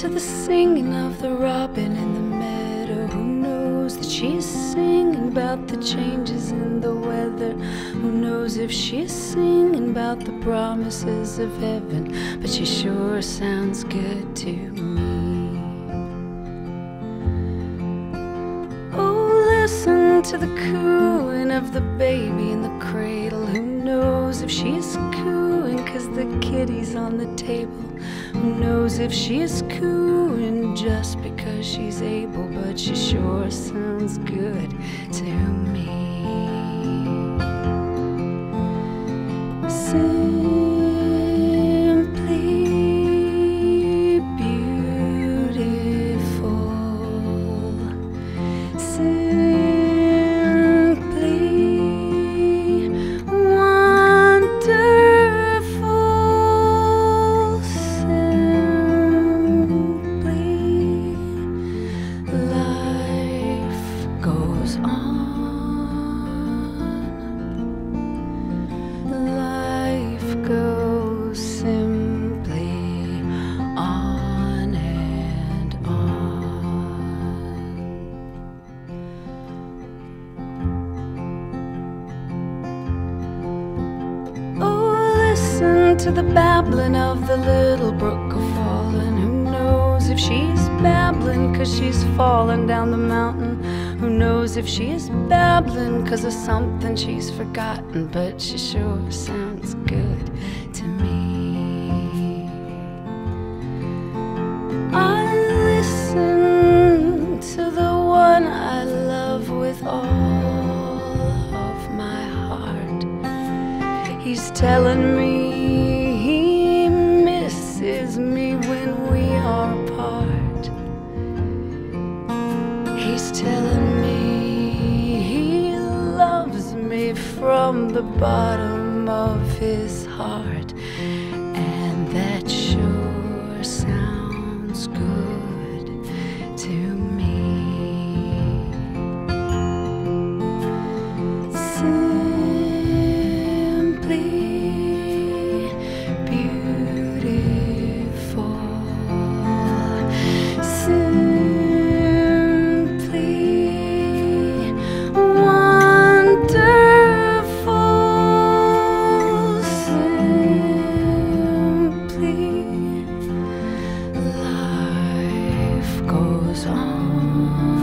to the singing of the robin in the meadow. Who knows that she's singing about the changes in the weather? Who knows if she's singing about the promises of heaven? But she sure sounds good to me. Oh, listen to the cooing of the baby in the cradle. Who knows if she's cooing cause the kitty's on the table? Knows if she's cooing just because she's able? But she sure sounds good to me. Simply listen to the babbling of the little brook of falling. Who knows if she's babbling cause she's falling down the mountain? Who knows if she's babbling cause of something she's forgotten? But she sure sounds good to me. I listen to the one I love with all of my heart. He's telling me from the bottom of his heart. And that sure sounds good. goes on.